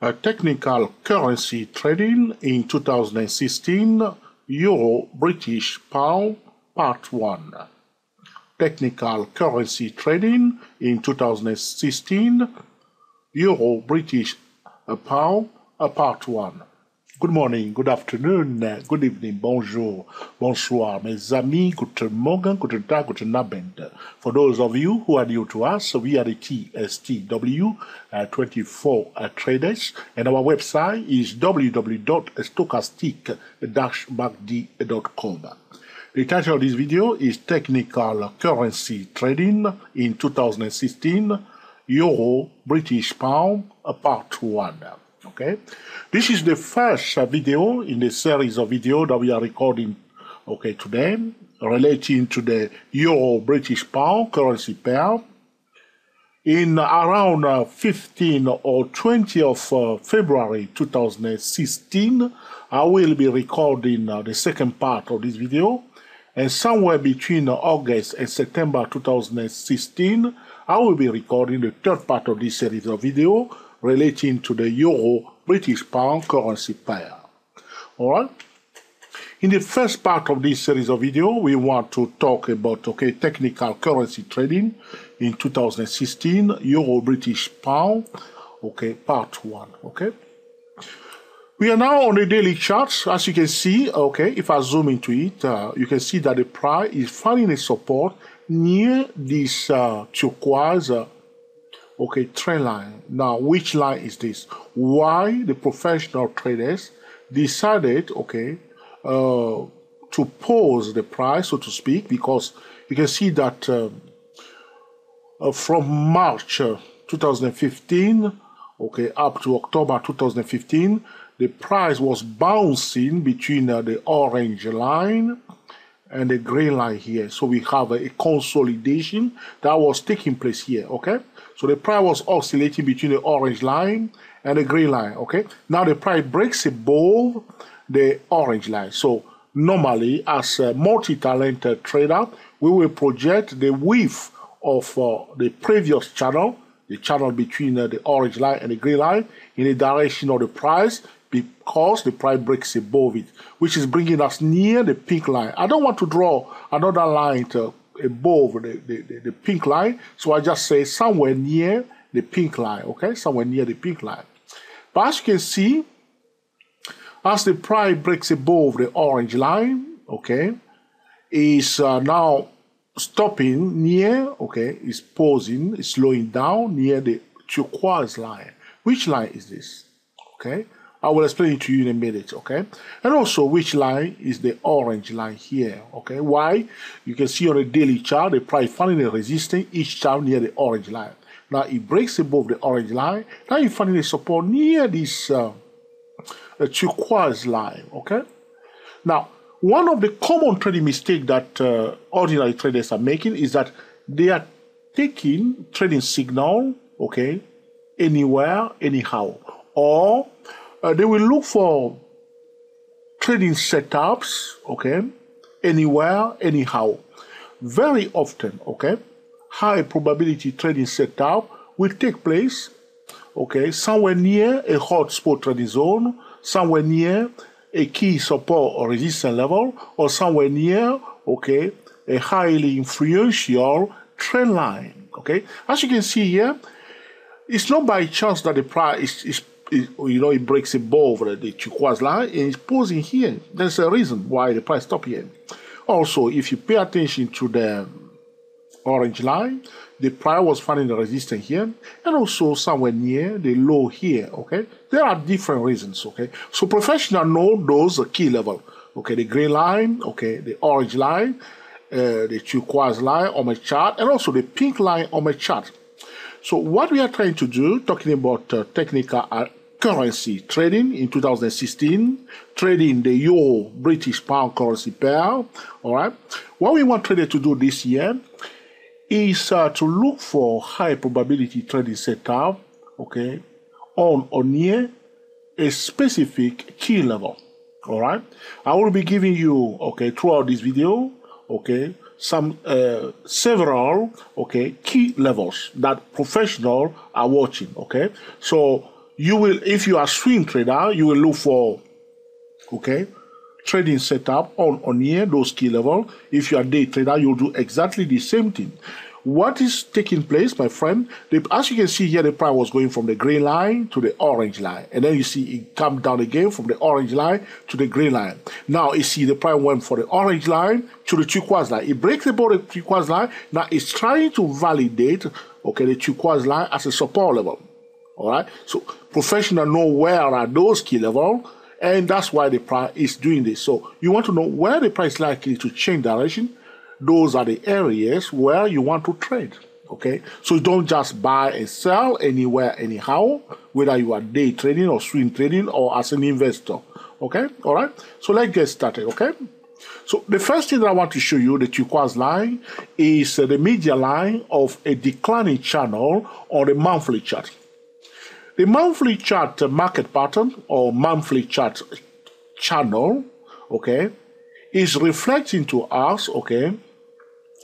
technical currency trading in 2016 Euro British Pound Part 1. Technical currency trading in 2016 Euro British Pound Part 1. Good morning, good afternoon, uh, good evening, bonjour, bonsoir, mes amis, guten Morgen, guten Tag, guten Abend. For those of you who are new to us, we are the TSTW uh, 24 uh, traders, and our website is www.stochastic-macd.com. The title of this video is Technical Currency Trading in 2016 Euro British Pound Part 1 okay? This is the first uh, video in the series of video that we are recording okay today relating to the euro british pound currency pair. In around uh, 15 or 20 of uh, february 2016 i will be recording the second part of this video. And somewhere between august and september 2016 i will be recording the third part of this series of video relating to the euro British pound currency pair. Alright? In the first part of this series of video, we want to talk about okay technical currency trading in 2016 euro British pound. Okay, part one. Okay. We are now on the daily charts. As you can see, okay, if I zoom into it, uh, you can see that the price is finding a support near this uh, turquoise uh, okay trend line. Now which line is this? Why the professional traders decided okay uh, to pause the price so to speak because you can see that uh, uh, from march uh, 2015 okay up to october 2015 the price was bouncing between uh, the orange line and the green line here so we have a consolidation that was taking place here okay so the price was oscillating between the orange line and the green line, okay? Now the price breaks above the orange line. So normally, as a multi-talented trader, we will project the width of uh, the previous channel, the channel between uh, the orange line and the green line, in the direction of the price because the price breaks above it, which is bringing us near the pink line. I don't want to draw another line to above the, the, the, pink line. So I just say somewhere near the pink line, okay? Somewhere near the pink line. But as you can see, as the price breaks above the orange line, okay, is uh, now stopping near, okay, is pausing, is slowing down near the turquoise line. Which line is this? Okay, I will explain it to you in a minute, okay? And also, which line is the orange line here, okay? Why? You can see on the daily chart, the price finding a resistance each time near the orange line. Now, it breaks above the orange line. Now, you're finding a support near this uh, turquoise line, okay? Now, one of the common trading mistakes that uh, ordinary traders are making is that they are taking trading signal, okay, anywhere, anyhow, or uh, they will look for trading setups, okay, anywhere, anyhow. Very often, okay, high probability trading setup will take place, okay, somewhere near a hot spot trading zone, somewhere near a key support or resistance level, or somewhere near, okay, a highly influential trend line, okay. As you can see here, it's not by chance that the price is, is you know, it breaks above the turquoise line and it's posing here. There's a reason why the price stop here. Also, if you pay attention to the orange line, the price was finding the resistance here and also somewhere near the low here, okay? There are different reasons, okay? So professional know those key level, okay? The green line, okay? The orange line, uh, the turquoise line on my chart and also the pink line on my chart. So what we are trying to do, talking about uh, technical currency trading in 2016, trading the euro British pound currency pair. All right. What we want traders to do this year is uh, to look for high probability trading setup, okay, on or near a specific key level. All right. I will be giving you, okay, throughout this video, okay, some uh, several, okay, key levels that professional are watching. Okay. So you will, if you are swing trader, you will look for, okay, trading setup on, on here, those key level. If you are day trader, you'll do exactly the same thing. What is taking place, my friend? The, as you can see here, the price was going from the green line to the orange line. And then you see it come down again from the orange line to the green line. Now you see the price went for the orange line to the turquoise line. It breaks above the turquoise line. Now it's trying to validate, okay, the turquoise line as a support level. All right. So professional know where are those key level, and that's why the price is doing this. So you want to know where the price is likely to change direction. Those are the areas where you want to trade. Okay. So don't just buy and sell anywhere, anyhow, whether you are day trading or swing trading or as an investor. Okay. All right. So let's get started. Okay. So the first thing that I want to show you, the turquoise line, is uh, the median line of a declining channel on the monthly chart. The monthly chart uh, market pattern or monthly chart channel, okay, is reflecting to us, okay,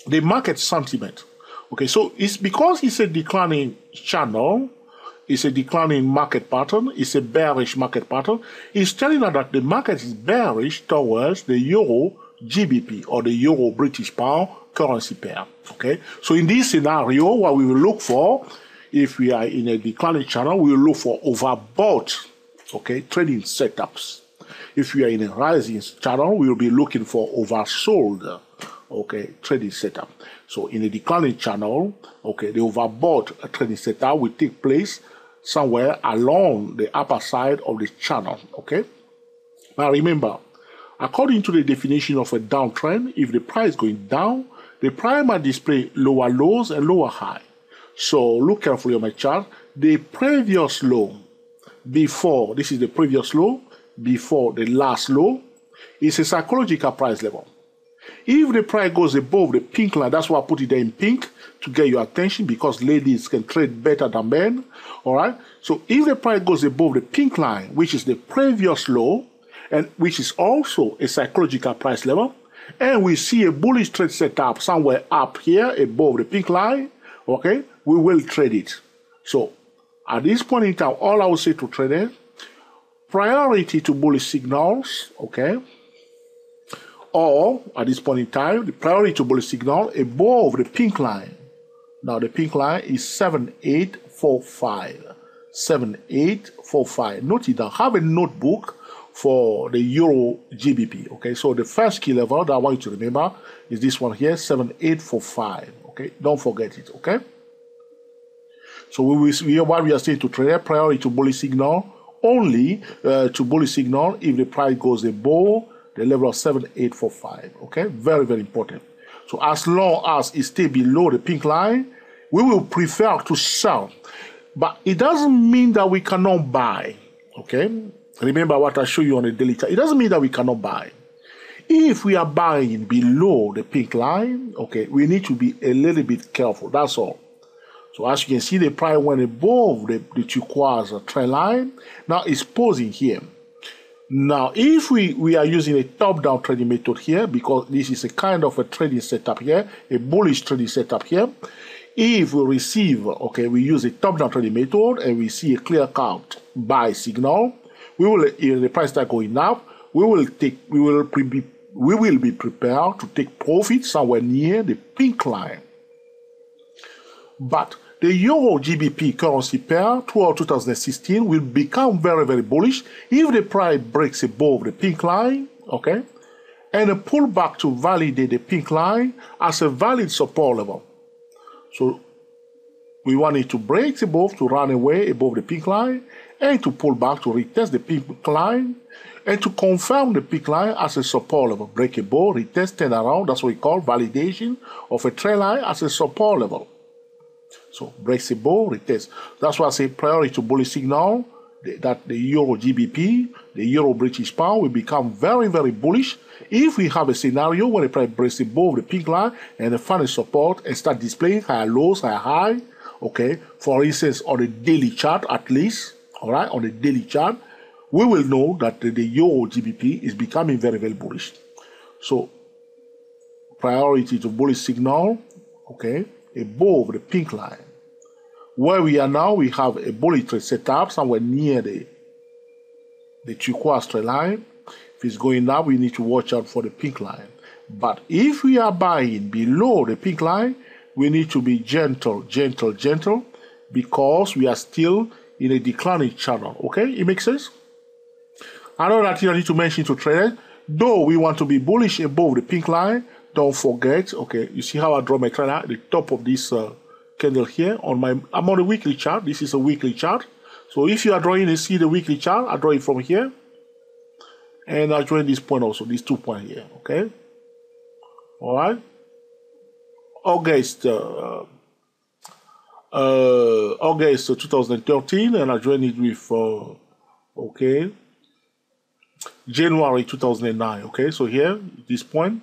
the market sentiment. Okay, so it's because it's a declining channel, it's a declining market pattern, it's a bearish market pattern, it's telling us that the market is bearish towards the euro GBP or the euro British pound currency pair. Okay, so in this scenario, what we will look for if we are in a declining channel, we will look for overbought, okay, trading setups. If we are in a rising channel, we will be looking for oversold, okay, trading setup. So in a declining channel, okay, the overbought trading setup will take place somewhere along the upper side of the channel, okay? Now remember, according to the definition of a downtrend, if the price is going down, the price might display lower lows and lower high. So look carefully on my chart. The previous low before, this is the previous low, before the last low, is a psychological price level. If the price goes above the pink line, that's why I put it there in pink to get your attention because ladies can trade better than men. All right. So if the price goes above the pink line, which is the previous low, and which is also a psychological price level, and we see a bullish trade setup somewhere up here above the pink line, okay, we will trade it. So at this point in time, all I will say to traders, priority to bullish signals, okay, or at this point in time, the priority to bullish signal above the pink line. Now the pink line is 7845. 7845. Note it down. Have a notebook for the Euro GBP. Okay, so the first key level that I want you to remember is this one here, 7845. Okay, don't forget it. Okay. So we, we, what we are saying to trade priority to bullish signal only uh, to bullish signal if the price goes above the level of 7845. Okay, very, very important. So as long as it stay below the pink line, we will prefer to sell. But it doesn't mean that we cannot buy. Okay, remember what I show you on the daily chart. It doesn't mean that we cannot buy. If we are buying below the pink line, okay, we need to be a little bit careful. That's all. So as you can see, the price went above the, the turquoise trend line. Now it's posing here. Now, if we, we are using a top-down trading method here, because this is a kind of a trading setup here, a bullish trading setup here, if we receive, okay, we use a top-down trading method and we see a clear-cut buy signal, we will, if the price start going up, we will take, we will be, we will be prepared to take profit somewhere near the pink line. But the Euro GBP currency pair throughout 2016 will become very, very bullish if the price breaks above the pink line, okay, and a pullback to validate the pink line as a valid support level. So we want it to break above to run away above the pink line and to pull back to retest the pink line and to confirm the pink line as a support level. Break above, retest, turn around. That's what we call validation of a trend line as a support level. So Brexit retest. That's why I say priority to bullish signal that the Euro GBP, the Euro British pound will become very, very bullish if we have a scenario where the price breaks above the pink line and the final support and start displaying higher lows, higher high. Okay, for instance, on the daily chart at least, all right, on the daily chart, we will know that the, the Euro GBP is becoming very, very bullish. So, priority to bullish signal, okay, above the pink line. Where we are now, we have a bullet trade set up somewhere near the, the trend line. If it's going up, we need to watch out for the pink line. But if we are buying below the pink line, we need to be gentle, gentle, gentle, because we are still in a declining channel. Okay, it makes sense? Another thing I need to mention to traders, though we want to be bullish above the pink line, don't forget, okay, you see how I draw my trend at the top of this uh, candle here on my, I'm on a weekly chart. This is a weekly chart. So if you are drawing a see the weekly chart, I draw it from here. And I join this point also, these two points here, okay? All right. August, uh, uh, August 2013, and I joined it with, uh, okay, January 2009. Okay, so here, this point,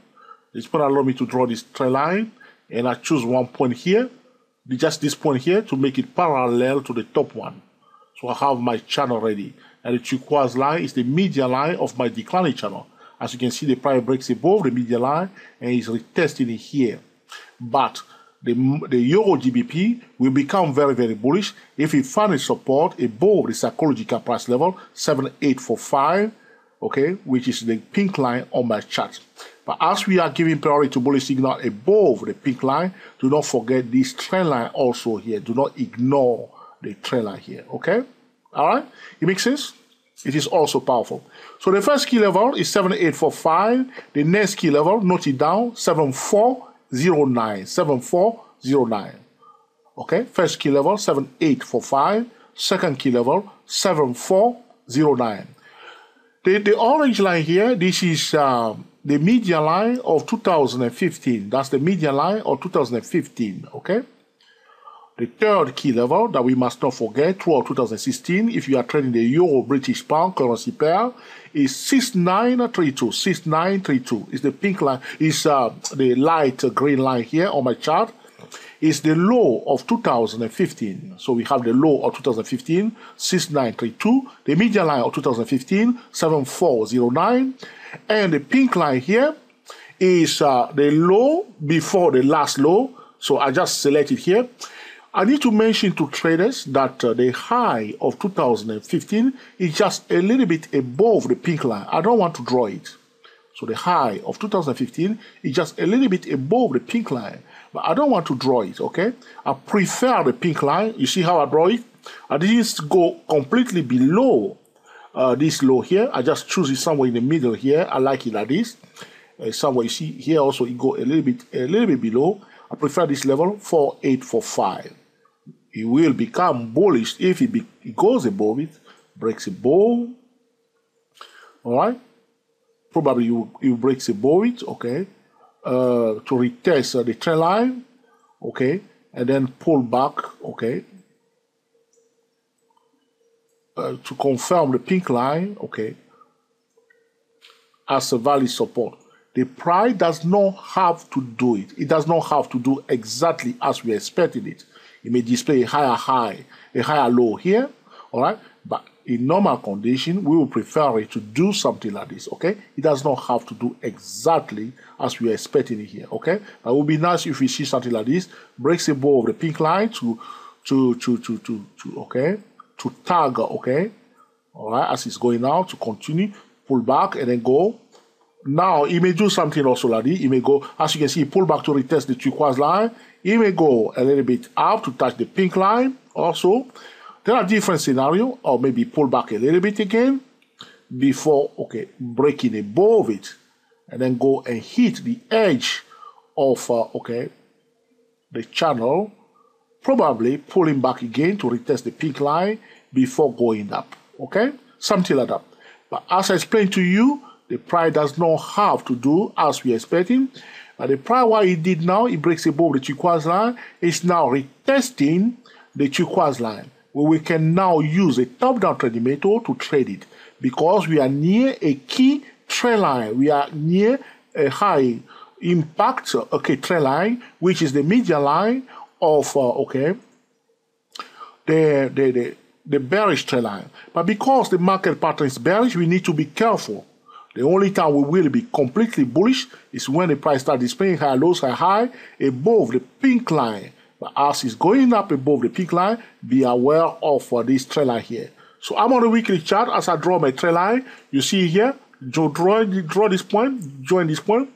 this point allow me to draw this trend line, and I choose one point here, just this point here, to make it parallel to the top one. So I have my channel ready. And the turquoise line is the median line of my declining channel. As you can see, the price breaks above the median line and is retesting it here. But the, the Euro GBP will become very, very bullish if it finds support above the psychological price level 7845, okay, which is the pink line on my chart. But as we are giving priority to bullish signal above the pink line, do not forget this trend line also here. Do not ignore the trend line here, okay? All right? It makes sense? It is also powerful. So the first key level is 7845. The next key level, note it down, 7409. 7409. Okay, first key level, 7845. Second key level, 7409. The, the orange line here, this is um, the median line of 2015. That's the median line of 2015, okay? The third key level that we must not forget throughout 2016, if you are trading the Euro British Pound currency pair, is 6932. 6932 is the pink line, is uh, the light green line here on my chart. Is the low of 2015. So we have the low of 2015, 6932, the median line of 2015, 7409, and the pink line here is uh, the low before the last low. So I just select it here I need to mention to traders that uh, the high of 2015 is just a little bit above the pink line. I don't want to draw it. So the high of 2015 is just a little bit above the pink line, but I don't want to draw it, okay? I prefer the pink line. You see how I draw it? I didn't go completely below uh, this low here. I just choose it somewhere in the middle here. I like it like this. Uh, somewhere you see here also it go a little bit a little bit below. I prefer this level 4845 it will become bullish if it, be, it goes above it, breaks above. All right, probably you you breaks above it. Okay, uh, to retest uh, the trend line. Okay, and then pull back. Okay, uh, to confirm the pink line. Okay, as a valid support. The price does not have to do it. It does not have to do exactly as we expected it. It may display a higher high, a higher low here, all right? But in normal condition, we will prefer it to do something like this, okay? It does not have to do exactly as we are expecting it here, okay? It would be nice if we see something like this, breaks above the pink line to, to, to, to, to, to okay? To tag, okay? All right, as it's going out, to continue, pull back, and then go now, he may do something also like this. He may go, as you can see, pull back to retest the turquoise line. He may go a little bit up to touch the pink line also. There are different scenarios, or maybe pull back a little bit again before, okay, breaking above it. And then go and hit the edge of, uh, okay, the channel. Probably pulling back again to retest the pink line before going up. Okay? Something like that. But as I explained to you, the price does not have to do as we are expecting. But the price, what it did now, it breaks above the turquoise line. It's now retesting the turquoise line. Where we can now use a top-down trading method to trade it because we are near a key trend line. We are near a high impact okay trend line, which is the median line of uh, okay the, the the the bearish trend line. But because the market pattern is bearish, we need to be careful the only time we will be completely bullish is when the price starts displaying high lows, high high above the pink line, But as it's going up above the peak line, be aware of uh, this trend line here. So I'm on a weekly chart. As I draw my trend line, you see here, draw, draw this point, join this point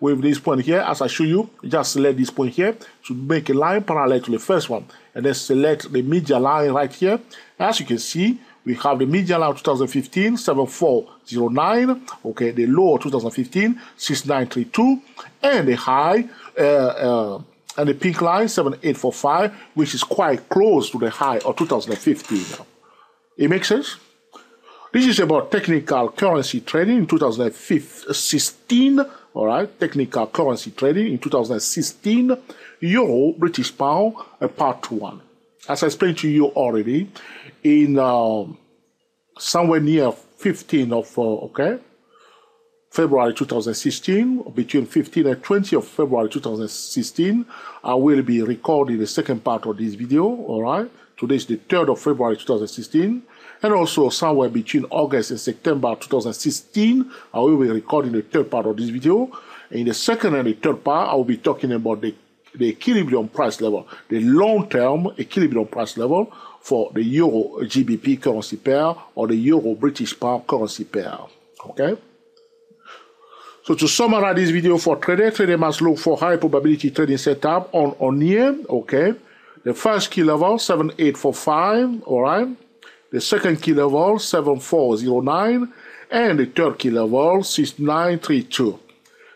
with this point here. As I show you, just select this point here to make a line parallel to the first one. And then select the median line right here. As you can see, we have the median line 2015 7409 okay the low 2015 6932 and the high uh, uh, and the pink line 7845 which is quite close to the high of 2015 it makes sense? This is about technical currency trading in 2016 all right? Technical currency trading in 2016 euro british pound a part one. As i explained to you already in um, somewhere near 15 of uh, okay February 2016, between 15 and 20 of February 2016, I will be recording the second part of this video, all right? Today is the 3rd of February 2016. And also somewhere between August and September 2016, I will be recording the third part of this video. In the second and the third part, I will be talking about the, the equilibrium price level, the long-term equilibrium price level for the Euro GBP currency pair or the Euro British pound currency pair. Okay? So to summarize this video for trader, trader must look for high probability trading setup on, on. Okay? The first key level 7845, all right? The second key level 7409 and the third key level 6932.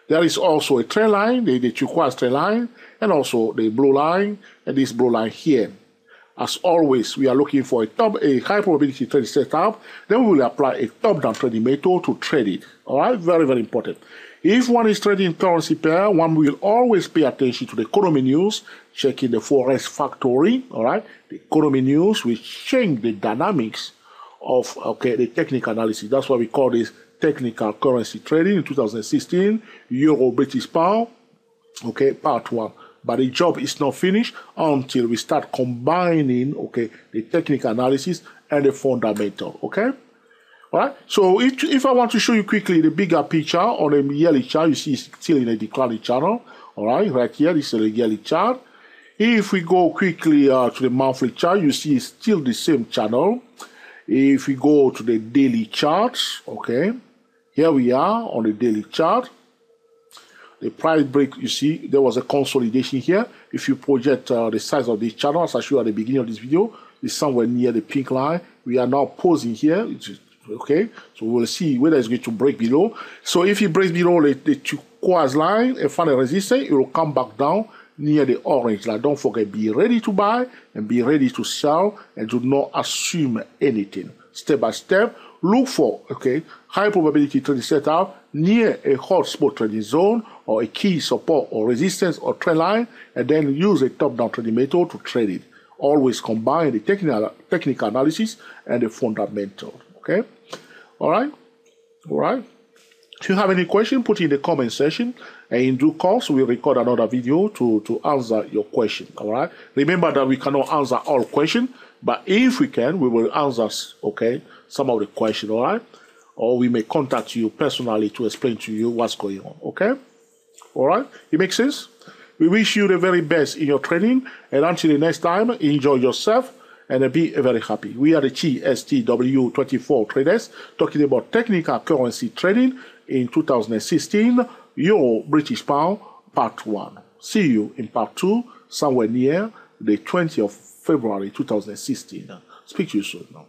There is also a trend line, the, the trend line, and also the blue line, and this blue line here. As always, we are looking for a top, a high probability trade setup. Then we will apply a top-down trading method to trade it. All right, very, very important. If one is trading currency pair, one will always pay attention to the economy news, checking the forex factory. All right, the economy news will change the dynamics of okay the technical analysis. That's why we call this technical currency trading in 2016. Euro British pound. Okay, part one but the job is not finished until we start combining okay the technical analysis and the fundamental okay? All right? So if, if i want to show you quickly the bigger picture on a yearly chart you see it's still in a declining channel all right? Right here this is a yearly chart. If we go quickly uh, to the monthly chart you see it's still the same channel. If we go to the daily charts okay here we are on the daily chart the price break, you see, there was a consolidation here. If you project uh, the size of this channel, as I showed at the beginning of this video, is somewhere near the pink line. We are now posing here, okay? So we'll see whether it's going to break below. So if it breaks below the, the turquoise line and find a resistance, it will come back down near the orange line. Don't forget, be ready to buy and be ready to sell and do not assume anything. Step by step, look for, okay, high probability trading setup near a hotspot trading zone or a key support or resistance or trend line, and then use a top-down trading method to trade it. Always combine the technical, technical analysis and the fundamental. Okay? All right? All right? If you have any question, put it in the comment section, and in due course, we'll record another video to, to answer your question. All right? Remember that we cannot answer all questions, but if we can, we will answer, okay, some of the questions, all right? Or we may contact you personally to explain to you what's going on, okay? All right? It makes sense? We wish you the very best in your training. And until the next time, enjoy yourself and be very happy. We are the GSTW24 traders talking about technical currency trading in 2016, Euro British Pound, part 1. See you in part 2, somewhere near the 20th of February 2016. Speak to you soon now.